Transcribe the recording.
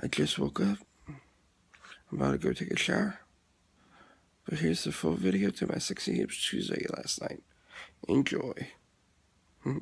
I just woke up. I'm about to go take a shower. But here's the full video to my sexy hips Tuesday last night. Enjoy. Hmm.